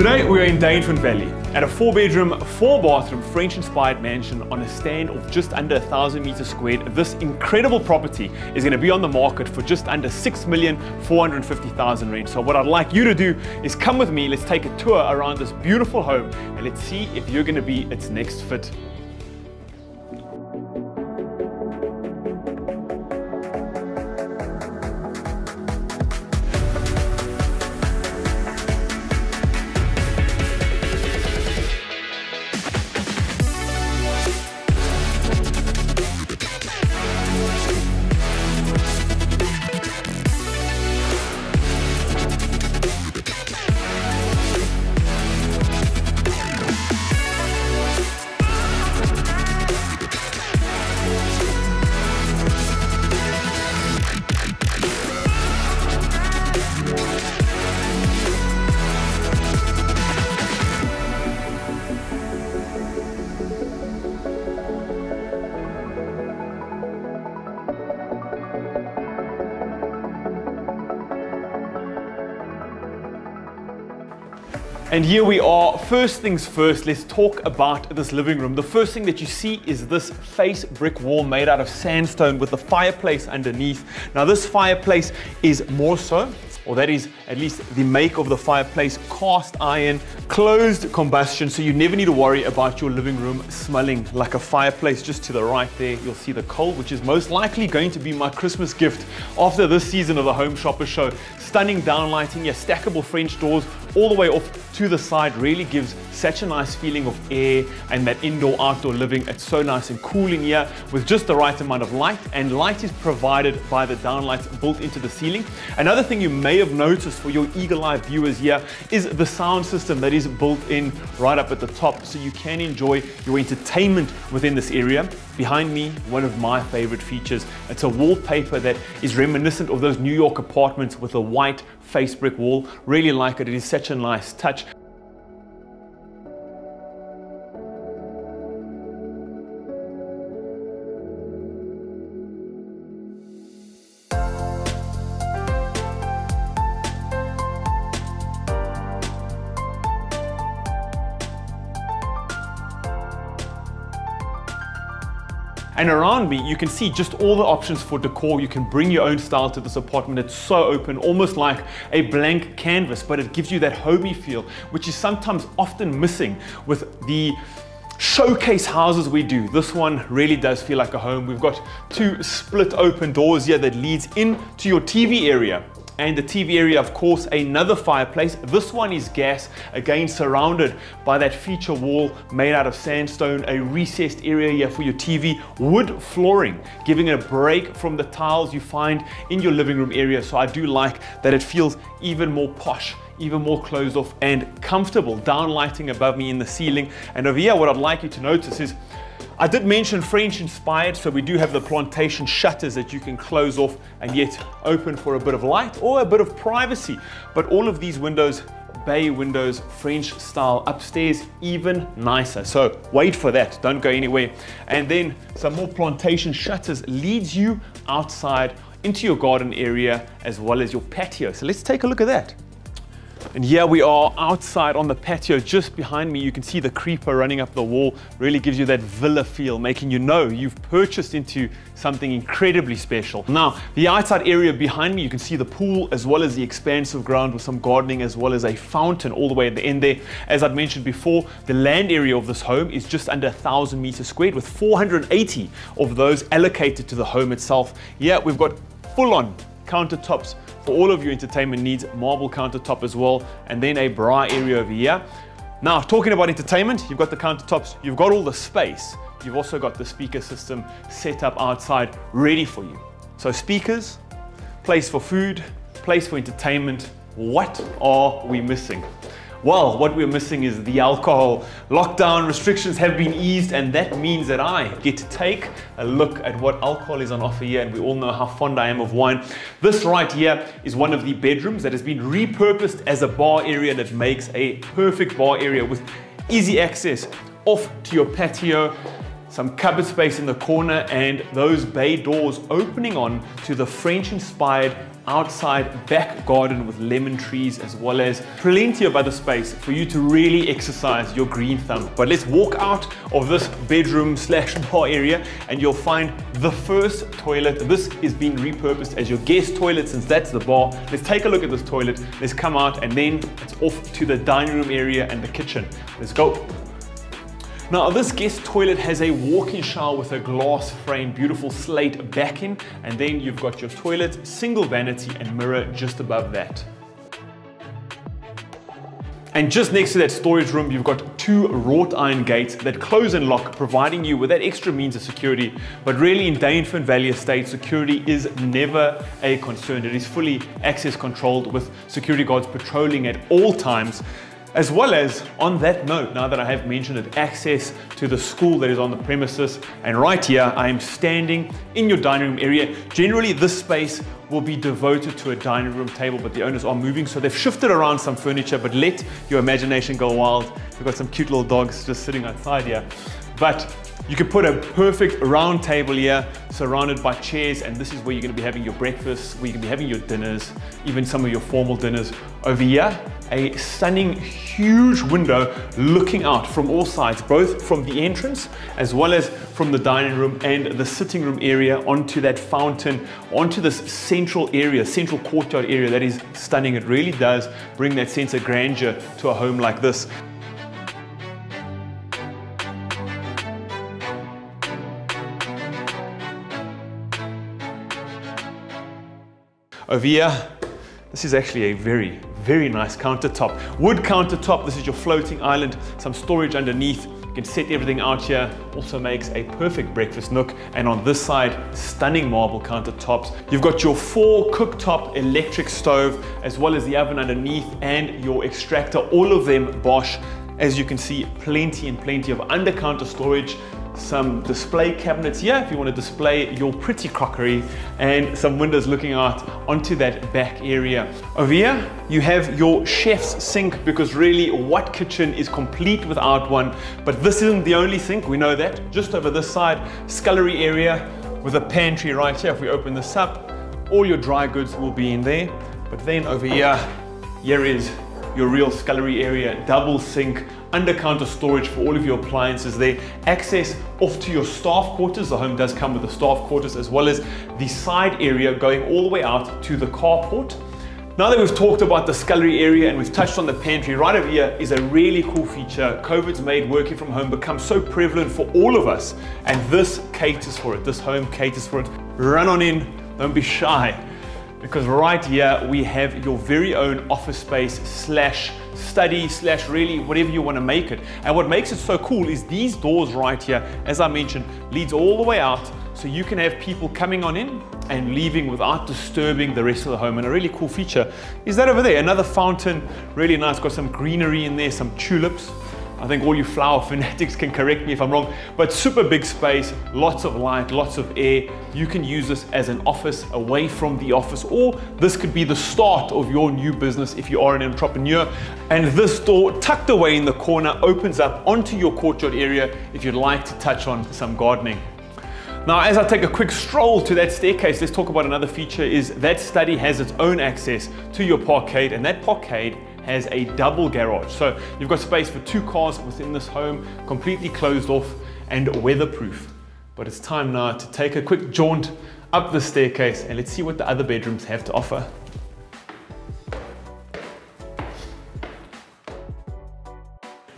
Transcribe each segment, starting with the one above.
Today we are in Dainfern Valley at a four bedroom, four bathroom French inspired mansion on a stand of just under a thousand meters squared. This incredible property is going to be on the market for just under 6,450,000 rand. So what I'd like you to do is come with me, let's take a tour around this beautiful home and let's see if you're going to be its next fit. And here we are. First things first, let's talk about this living room. The first thing that you see is this face brick wall made out of sandstone with the fireplace underneath. Now this fireplace is more so or that is at least the make of the fireplace, cast iron, closed combustion, so you never need to worry about your living room smelling like a fireplace. Just to the right there, you'll see the coal, which is most likely going to be my Christmas gift after this season of the Home Shopper Show. Stunning downlighting, yeah, stackable French doors all the way off to the side really gives such a nice feeling of air and that indoor-outdoor living. It's so nice and cool in here with just the right amount of light and light is provided by the downlights built into the ceiling. Another thing you may have noticed for your eagle-eye viewers here is the sound system that is built in right up at the top so you can enjoy your entertainment within this area. Behind me, one of my favorite features, it's a wallpaper that is reminiscent of those New York apartments with a white face brick wall. Really like it, it is such a nice touch. You can see just all the options for decor. You can bring your own style to this apartment. It's so open, almost like a blank canvas, but it gives you that homey feel, which is sometimes often missing with the showcase houses we do. This one really does feel like a home. We've got two split open doors here that leads into your TV area and the TV area, of course, another fireplace. This one is gas, again surrounded by that feature wall made out of sandstone, a recessed area here for your TV, wood flooring, giving it a break from the tiles you find in your living room area. So I do like that it feels even more posh even more closed off and comfortable. Down lighting above me in the ceiling. And over here, what I'd like you to notice is I did mention French inspired, so we do have the plantation shutters that you can close off and yet open for a bit of light or a bit of privacy. But all of these windows, bay windows, French style, upstairs even nicer. So wait for that, don't go anywhere. And then some more plantation shutters leads you outside into your garden area as well as your patio. So let's take a look at that. And here we are outside on the patio just behind me. You can see the creeper running up the wall. Really gives you that villa feel, making you know you've purchased into something incredibly special. Now, the outside area behind me, you can see the pool as well as the expansive ground with some gardening as well as a fountain all the way at the end there. As I'd mentioned before, the land area of this home is just under 1,000 meters squared with 480 of those allocated to the home itself. Yeah, we've got full on countertops for all of your entertainment needs, marble countertop as well, and then a braai area over here. Now, talking about entertainment, you've got the countertops, you've got all the space, you've also got the speaker system set up outside ready for you. So speakers, place for food, place for entertainment, what are we missing? Well, what we're missing is the alcohol. Lockdown restrictions have been eased, and that means that I get to take a look at what alcohol is on offer here, and we all know how fond I am of wine. This right here is one of the bedrooms that has been repurposed as a bar area that makes a perfect bar area with easy access off to your patio, some cupboard space in the corner and those bay doors opening on to the French inspired outside back garden with lemon trees as well as plenty of other space for you to really exercise your green thumb. But let's walk out of this bedroom slash bar area and you'll find the first toilet. This is being repurposed as your guest toilet since that's the bar. Let's take a look at this toilet. Let's come out and then it's off to the dining room area and the kitchen. Let's go. Now this guest toilet has a walk-in shower with a glass frame, beautiful slate backing, and then you've got your toilet, single vanity and mirror just above that. And just next to that storage room, you've got two wrought iron gates that close and lock, providing you with that extra means of security. But really in Dainfern Valley Estate, security is never a concern. It is fully access controlled with security guards patrolling at all times. As well as, on that note, now that I have mentioned it, access to the school that is on the premises. And right here, I am standing in your dining room area. Generally, this space will be devoted to a dining room table, but the owners are moving, so they've shifted around some furniture, but let your imagination go wild. We've got some cute little dogs just sitting outside here. But you could put a perfect round table here surrounded by chairs and this is where you're going to be having your breakfast, where you can be having your dinners, even some of your formal dinners. Over here, a stunning huge window looking out from all sides, both from the entrance as well as from the dining room and the sitting room area onto that fountain, onto this central area, central courtyard area that is stunning. It really does bring that sense of grandeur to a home like this. Over here, this is actually a very, very nice countertop. Wood countertop, this is your floating island, some storage underneath. You can set everything out here. Also makes a perfect breakfast nook. And on this side, stunning marble countertops. You've got your four cooktop electric stove, as well as the oven underneath and your extractor, all of them Bosch. As you can see, plenty and plenty of under counter storage some display cabinets here if you want to display your pretty crockery and some windows looking out onto that back area. Over here you have your chef's sink because really what kitchen is complete without one but this isn't the only sink we know that. Just over this side scullery area with a pantry right here if we open this up all your dry goods will be in there but then over here here is your real scullery area, double sink, under counter storage for all of your appliances there, access off to your staff quarters. The home does come with the staff quarters as well as the side area going all the way out to the carport. Now that we've talked about the scullery area and we've touched on the pantry, right over here is a really cool feature. COVID's made working from home become so prevalent for all of us and this caters for it. This home caters for it. Run on in, don't be shy because right here we have your very own office space slash study slash really whatever you want to make it. And what makes it so cool is these doors right here, as I mentioned, leads all the way out so you can have people coming on in and leaving without disturbing the rest of the home. And a really cool feature is that over there, another fountain, really nice, got some greenery in there, some tulips. I think all you flower fanatics can correct me if I'm wrong, but super big space, lots of light, lots of air. You can use this as an office away from the office, or this could be the start of your new business if you are an entrepreneur. And this door tucked away in the corner opens up onto your courtyard area if you'd like to touch on some gardening. Now, as I take a quick stroll to that staircase, let's talk about another feature is that study has its own access to your parkade and that parkade has a double garage. So you've got space for two cars within this home, completely closed off and weatherproof. But it's time now to take a quick jaunt up the staircase and let's see what the other bedrooms have to offer.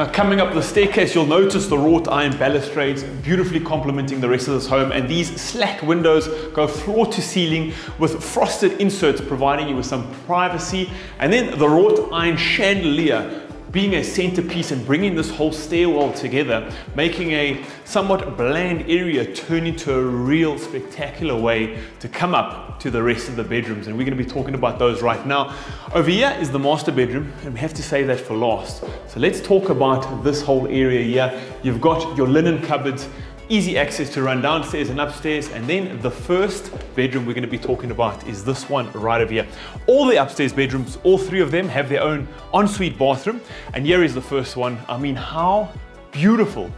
Now coming up the staircase, you'll notice the wrought iron balustrades beautifully complementing the rest of this home. And these slat windows go floor to ceiling with frosted inserts providing you with some privacy. And then the wrought iron chandelier being a centerpiece and bringing this whole stairwell together, making a somewhat bland area turn into a real spectacular way to come up to the rest of the bedrooms. And we're gonna be talking about those right now. Over here is the master bedroom, and we have to save that for last. So let's talk about this whole area here. You've got your linen cupboards, easy access to run downstairs and upstairs. And then the first bedroom we're gonna be talking about is this one right over here. All the upstairs bedrooms, all three of them have their own ensuite bathroom. And here is the first one. I mean, how beautiful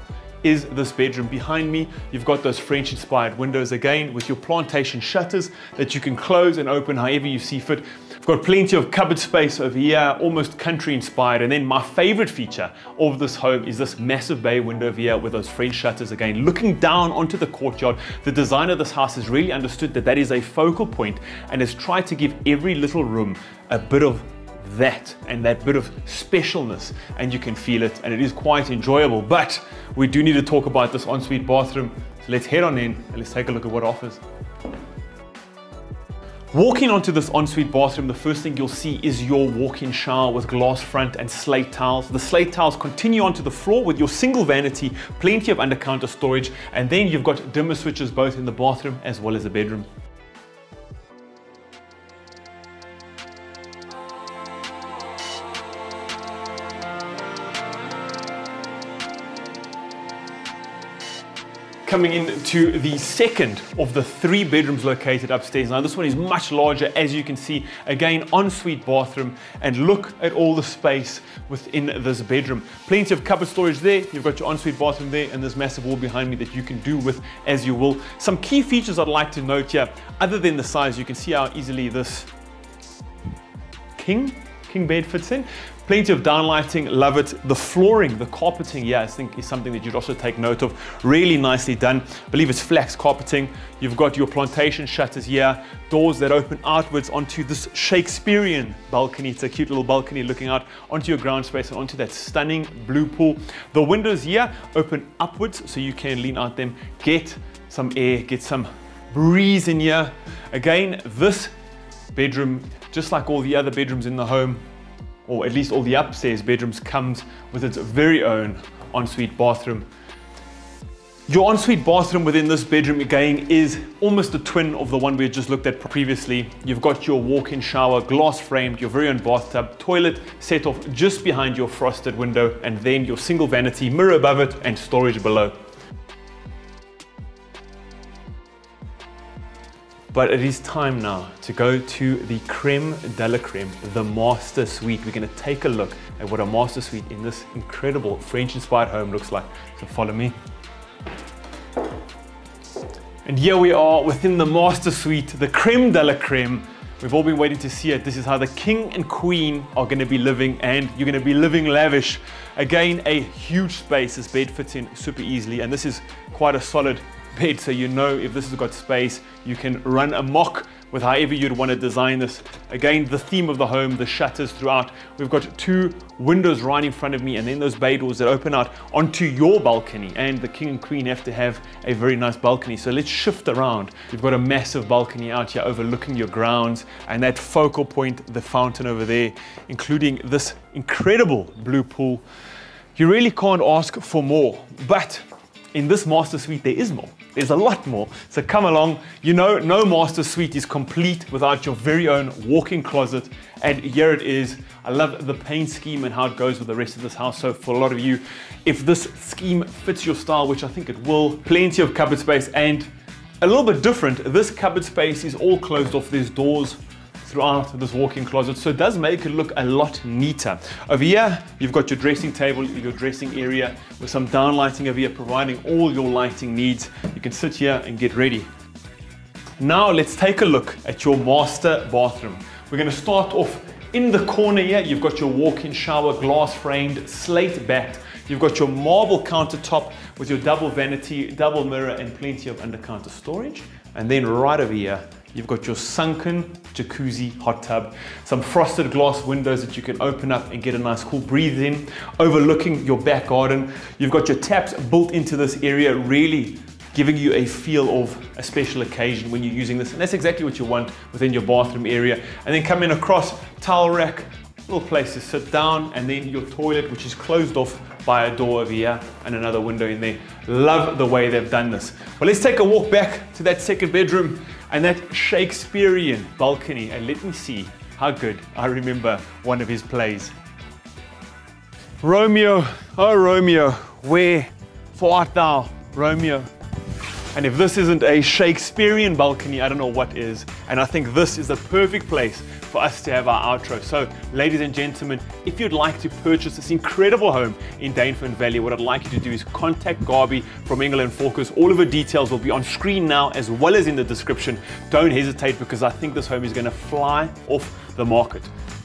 is this bedroom. Behind me, you've got those French inspired windows again with your plantation shutters that you can close and open however you see fit. I've got plenty of cupboard space over here, almost country inspired. And then my favorite feature of this home is this massive bay window over here with those French shutters again. Looking down onto the courtyard, the designer of this house has really understood that that is a focal point and has tried to give every little room a bit of that and that bit of specialness and you can feel it and it is quite enjoyable but we do need to talk about this ensuite bathroom so let's head on in and let's take a look at what offers Walking onto this ensuite bathroom, the first thing you'll see is your walk-in shower with glass front and slate tiles. The slate tiles continue onto the floor with your single vanity, plenty of under-counter storage, and then you've got dimmer switches both in the bathroom as well as the bedroom. Coming into the second of the three bedrooms located upstairs. Now this one is much larger as you can see, again ensuite bathroom and look at all the space within this bedroom. Plenty of cupboard storage there, you've got your ensuite bathroom there and this massive wall behind me that you can do with as you will. Some key features I'd like to note here, other than the size, you can see how easily this king king bed fits in. Plenty of downlighting, love it. The flooring, the carpeting, yeah, I think is something that you'd also take note of. Really nicely done. I believe it's flex carpeting. You've got your plantation shutters here, doors that open outwards onto this Shakespearean balcony. It's a cute little balcony looking out onto your ground space and onto that stunning blue pool. The windows here open upwards so you can lean out them, get some air, get some breeze in here. Again, this bedroom, just like all the other bedrooms in the home, or at least all the upstairs bedrooms comes with its very own ensuite bathroom. Your ensuite bathroom within this bedroom again is almost a twin of the one we just looked at previously. You've got your walk-in shower, glass framed, your very own bathtub, toilet set off just behind your frosted window, and then your single vanity, mirror above it, and storage below. But it is time now to go to the creme de la creme, the master suite. We're gonna take a look at what a master suite in this incredible French-inspired home looks like. So follow me. And here we are within the master suite, the creme de la creme. We've all been waiting to see it. This is how the king and queen are gonna be living and you're gonna be living lavish. Again, a huge space. This bed fits in super easily and this is quite a solid bed so you know if this has got space you can run amok with however you'd want to design this. Again the theme of the home the shutters throughout. We've got two windows right in front of me and then those bay doors that open out onto your balcony. And the king and queen have to have a very nice balcony. So let's shift around. You've got a massive balcony out here overlooking your grounds and that focal point the fountain over there including this incredible blue pool. You really can't ask for more but in this master suite there is more there's a lot more. So come along. You know, no master suite is complete without your very own walk-in closet. And here it is. I love the paint scheme and how it goes with the rest of this house. So for a lot of you, if this scheme fits your style, which I think it will, plenty of cupboard space and a little bit different. This cupboard space is all closed off. There's doors throughout this walk-in closet. So it does make it look a lot neater. Over here, you've got your dressing table, your dressing area with some down lighting over here, providing all your lighting needs. You can sit here and get ready. Now let's take a look at your master bathroom. We're gonna start off in the corner here. You've got your walk-in shower, glass framed, slate backed. You've got your marble countertop with your double vanity, double mirror, and plenty of under counter storage. And then right over here, You've got your sunken jacuzzi hot tub, some frosted glass windows that you can open up and get a nice cool breathe in, overlooking your back garden. You've got your taps built into this area, really giving you a feel of a special occasion when you're using this. And that's exactly what you want within your bathroom area. And then coming across, towel rack, little place to sit down, and then your toilet, which is closed off by a door over here and another window in there. Love the way they've done this. Well, let's take a walk back to that second bedroom and that Shakespearean balcony and let me see how good I remember one of his plays. Romeo, oh Romeo, where for art thou, Romeo? And if this isn't a Shakespearean balcony, I don't know what is. And I think this is the perfect place for us to have our outro. So, ladies and gentlemen, if you'd like to purchase this incredible home in Dainfern Valley, what I'd like you to do is contact Gaby from Engel & Völkers. All of the details will be on screen now as well as in the description. Don't hesitate because I think this home is going to fly off the market.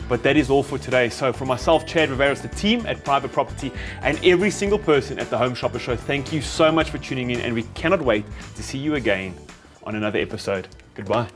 But that is all for today. So for myself, Chad Viveiros, the team at Private Property, and every single person at the Home Shopper Show, thank you so much for tuning in and we cannot wait to see you again on another episode. Goodbye.